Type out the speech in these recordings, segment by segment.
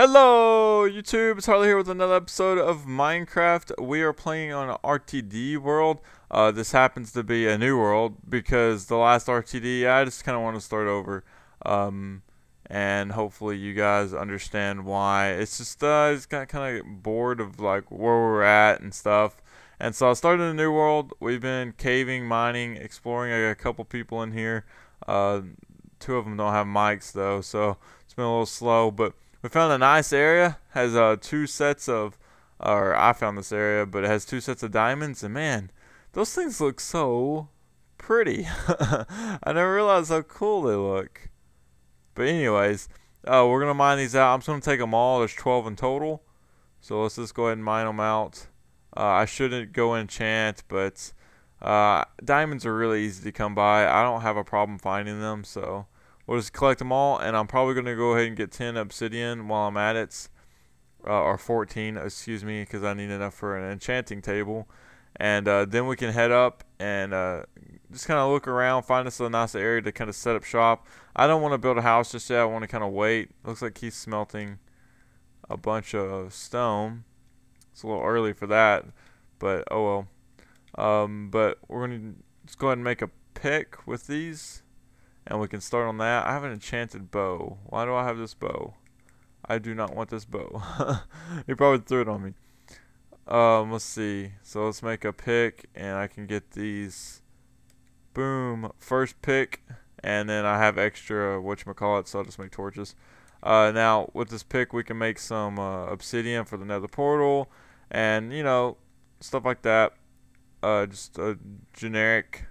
Hello, YouTube. It's Harley here with another episode of Minecraft. We are playing on RTD world. Uh, this happens to be a new world because the last RTD, I just kind of want to start over. Um, and hopefully you guys understand why. It's just, uh, it's got kind of bored of like where we're at and stuff. And so I started a new world. We've been caving, mining, exploring. I got a couple people in here. Uh, two of them don't have mics though, so it's been a little slow, but we found a nice area. Has uh, two sets of, or I found this area, but it has two sets of diamonds. And man, those things look so pretty. I never realized how cool they look. But anyways, uh, we're gonna mine these out. I'm just gonna take them all. There's 12 in total. So let's just go ahead and mine them out. Uh, I shouldn't go enchant, but uh, diamonds are really easy to come by. I don't have a problem finding them, so We'll just collect them all, and I'm probably going to go ahead and get 10 obsidian while I'm at it. Uh, or 14, excuse me, because I need enough for an enchanting table. And uh, then we can head up and uh, just kind of look around, find us a nice area to kind of set up shop. I don't want to build a house just yet. I want to kind of wait. Looks like he's smelting a bunch of stone. It's a little early for that, but oh well. Um, but we're going to just go ahead and make a pick with these and we can start on that. I have an enchanted bow. Why do I have this bow? I do not want this bow. he probably threw it on me. Um, let's see. So let's make a pick, and I can get these. Boom. First pick, and then I have extra whatchamacallit, so I'll just make torches. Uh, now, with this pick, we can make some uh, obsidian for the nether portal, and, you know, stuff like that. Uh, just a generic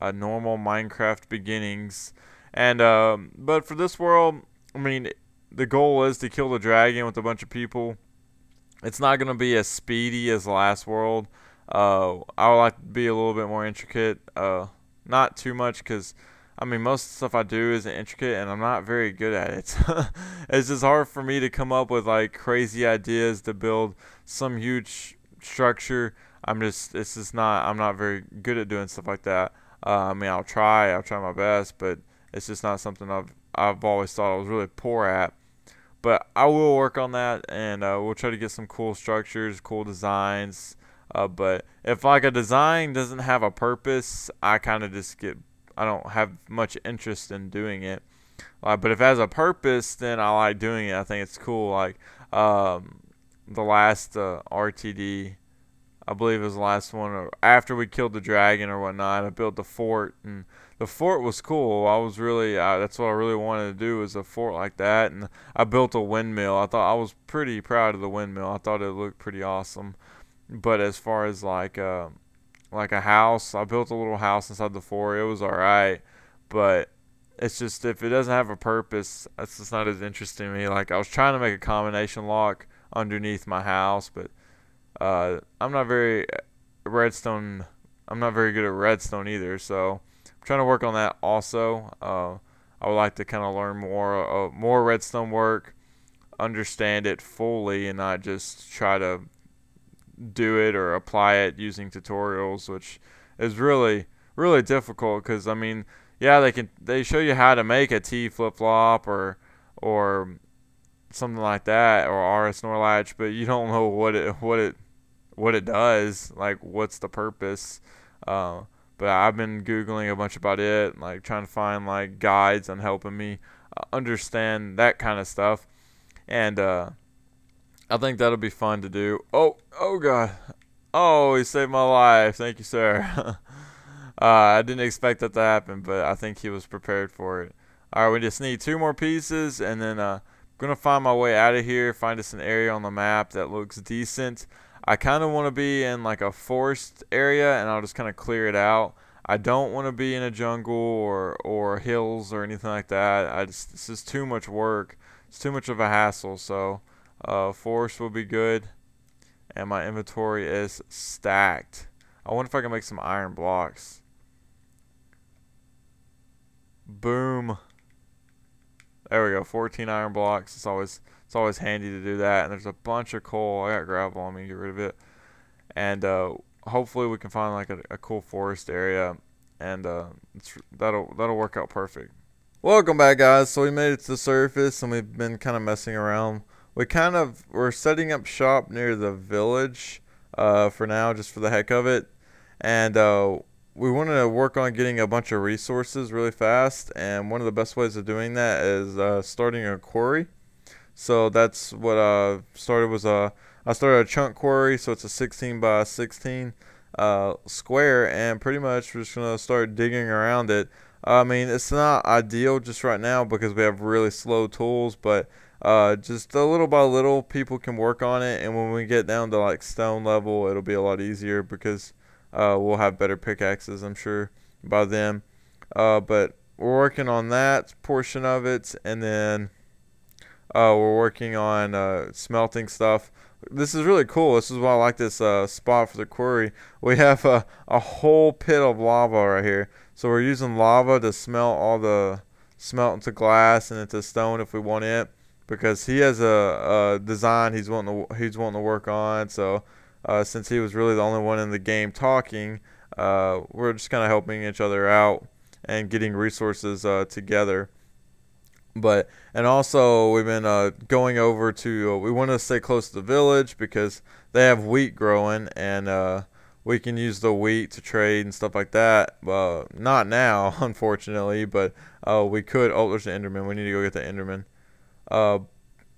uh, normal Minecraft beginnings. And um, but for this world, I mean, the goal is to kill the dragon with a bunch of people. It's not gonna be as speedy as last world. Uh, I would like to be a little bit more intricate. Uh, not too much because. I mean, most stuff I do isn't intricate, and I'm not very good at it. it's just hard for me to come up with like crazy ideas to build some huge structure. I'm just, it's just not, I'm not very good at doing stuff like that. Uh, I mean, I'll try, I'll try my best, but it's just not something I've I've always thought I was really poor at. But I will work on that, and uh, we'll try to get some cool structures, cool designs. Uh, but if like a design doesn't have a purpose, I kind of just get I don't have much interest in doing it. Uh, but if it has a purpose, then I like doing it. I think it's cool. Like um, the last uh, RTD I believe it was the last one, after we killed the dragon or whatnot. I built the fort, and the fort was cool. I was really, uh, that's what I really wanted to do was a fort like that, and I built a windmill. I thought I was pretty proud of the windmill. I thought it looked pretty awesome. But as far as like, uh, like a house, I built a little house inside the fort. It was all right, but it's just if it doesn't have a purpose, it's just not as interesting to me. Like I was trying to make a combination lock underneath my house, but uh, I'm not very redstone. I'm not very good at redstone either, so I'm trying to work on that also. Uh, I would like to kind of learn more uh, more redstone work, understand it fully, and not just try to do it or apply it using tutorials, which is really really difficult. Because I mean, yeah, they can they show you how to make a T flip flop or or something like that or RS NOR latch, but you don't know what it what it what it does, like what's the purpose. Uh, but I've been googling a bunch about it, like trying to find like guides on helping me uh, understand that kind of stuff. And uh, I think that'll be fun to do. Oh, oh god. Oh, he saved my life. Thank you, sir. uh, I didn't expect that to happen, but I think he was prepared for it. All right, we just need two more pieces, and then uh, I'm gonna find my way out of here. Find us an area on the map that looks decent. I kind of want to be in like a forest area and I'll just kind of clear it out. I don't want to be in a jungle or, or hills or anything like that. I just, this is too much work. It's too much of a hassle. So uh, forest will be good. And my inventory is stacked. I wonder if I can make some iron blocks. Boom. There we go. 14 iron blocks. It's always it's always handy to do that. And there's a bunch of coal. I got gravel on me. Get rid of it. And uh, hopefully we can find like a, a cool forest area, and uh, that'll that'll work out perfect. Welcome back, guys. So we made it to the surface, and we've been kind of messing around we kind of we're setting up shop near the village uh, for now, just for the heck of it, and uh, we wanted to work on getting a bunch of resources really fast. And one of the best ways of doing that is uh, starting a quarry. So that's what I started was a I started a chunk quarry, so it's a 16 by 16 uh, square, and pretty much we're just gonna start digging around it. I mean, it's not ideal just right now because we have really slow tools, but uh, just a little by little, people can work on it, and when we get down to like stone level, it'll be a lot easier because uh, we'll have better pickaxes, I'm sure, by then. Uh, but we're working on that portion of it, and then uh, we're working on uh, smelting stuff. This is really cool. This is why I like this uh, spot for the quarry. We have a, a whole pit of lava right here. So we're using lava to smelt all the smelt into glass and into stone if we want it because he has a, a design he's wanting to he's wanting to work on. So uh, since he was really the only one in the game talking, uh, we're just kind of helping each other out and getting resources uh, together. But and also we've been uh, going over to uh, we want to stay close to the village because they have wheat growing and uh, we can use the wheat to trade and stuff like that. Uh, not now, unfortunately, but uh, we could. Oh, there's the Enderman. We need to go get the Enderman uh,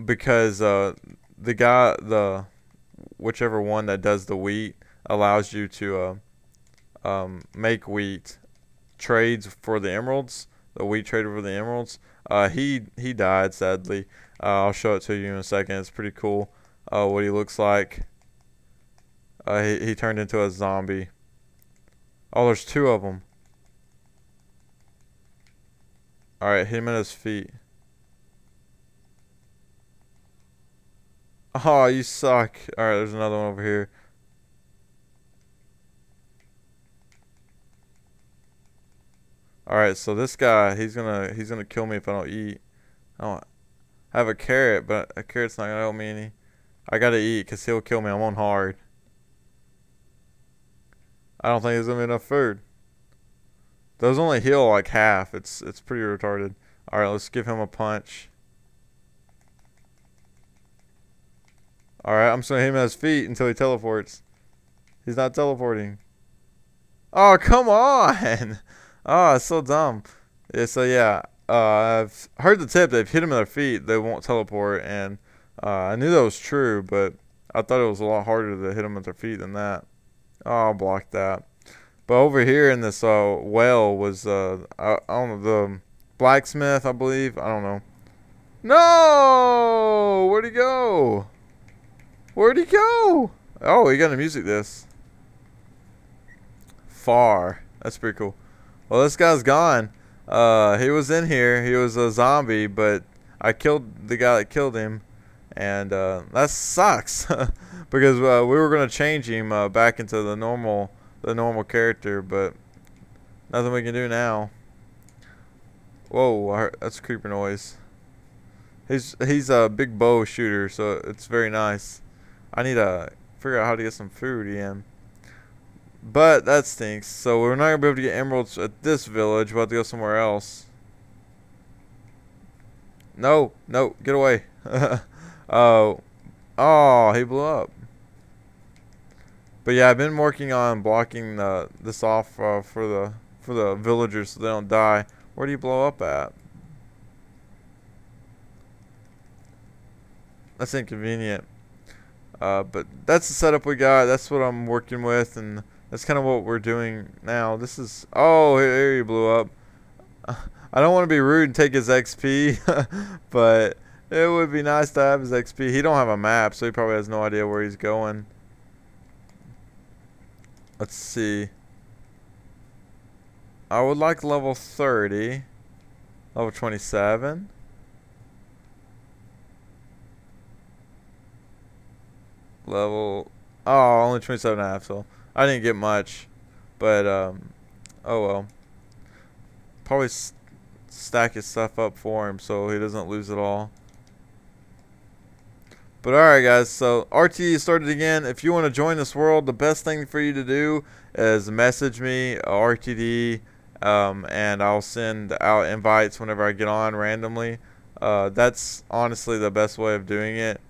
because uh, the guy, the whichever one that does the wheat allows you to um, make wheat trades for the emeralds. The wheat trader for the emeralds. Uh, he he died sadly. Uh, I'll show it to you in a second. It's pretty cool uh, what he looks like. Uh, he, he turned into a zombie. Oh, there's two of them. Alright, hit him at his feet. Oh, you suck. Alright, there's another one over here. Alright, so this guy, he's gonna he's gonna kill me if I don't eat. I don't have a carrot, but a carrot's not gonna help me any. I gotta eat because he'll kill me. I'm on hard. I don't think there's gonna be enough food. Those only heal like half. It's it's pretty retarded. Alright, let's give him a punch. Alright, I'm just gonna hit him at his feet until he teleports. He's not teleporting. Oh, come on! Oh, it's so dumb. Yeah, so yeah, uh, I've heard the tip. They've hit him in their feet, they won't teleport, and uh, I knew that was true, but I thought it was a lot harder to hit them at their feet than that. Oh, I'll block that. But over here in this uh, well was, uh, I, I don't know, the blacksmith, I believe. I don't know. No! Where'd he go? Where'd he go? Oh, he got to music this. Far. That's pretty cool. Well, this guy's gone. Uh, he was in here. He was a zombie, but I killed the guy that killed him. And uh, that sucks. because uh, we were going to change him uh, back into the normal the normal character, but nothing we can do now. Whoa, that's a creeper noise. He's he's a big bow shooter, so it's very nice. I need to figure out how to get some food in. But that stinks. So we're not gonna be able to get emeralds at this village. We'll have to go somewhere else. No, no, get away. oh, oh, he blew up. But yeah, I've been working on blocking the, this off uh, for the for the villagers so they don't die. Where do you blow up at? That's inconvenient. Uh, but that's the setup we got. That's what I'm working with, and that's kind of what we're doing now. This is oh here he blew up. I don't want to be rude and take his XP, but it would be nice to have his XP. He don't have a map, so he probably has no idea where he's going. Let's see. I would like level 30. Level 27. Level... Oh, only 27 and a half, so... I didn't get much. But, um... Oh, well. Probably st stack his stuff up for him so he doesn't lose it all. But alright guys, so RTD started again. If you want to join this world, the best thing for you to do is message me, RTD, um, and I'll send out invites whenever I get on randomly. Uh, that's honestly the best way of doing it.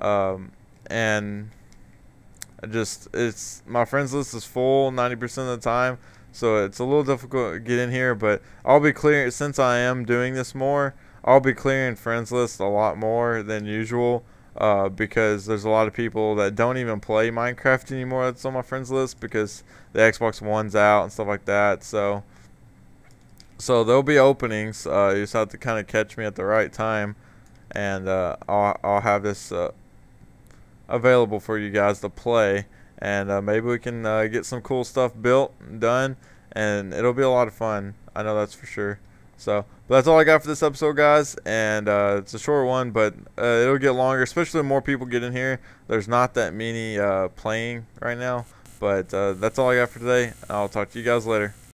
Um, and just it's my friends list is full 90% of the time, so it's a little difficult to get in here. But I'll be clearing since I am doing this more. I'll be clearing friends list a lot more than usual. Uh, because there's a lot of people that don't even play Minecraft anymore that's on my friends list because the Xbox One's out and stuff like that. So, so there'll be openings. Uh, you just have to kind of catch me at the right time, and uh, I'll I'll have this uh, available for you guys to play, and uh, maybe we can uh, get some cool stuff built and done, and it'll be a lot of fun. I know that's for sure. So, but that's all I got for this episode, guys. And uh, it's a short one, but uh, it'll get longer, especially when more people get in here. There's not that many uh, playing right now. But uh, that's all I got for today. I'll talk to you guys later.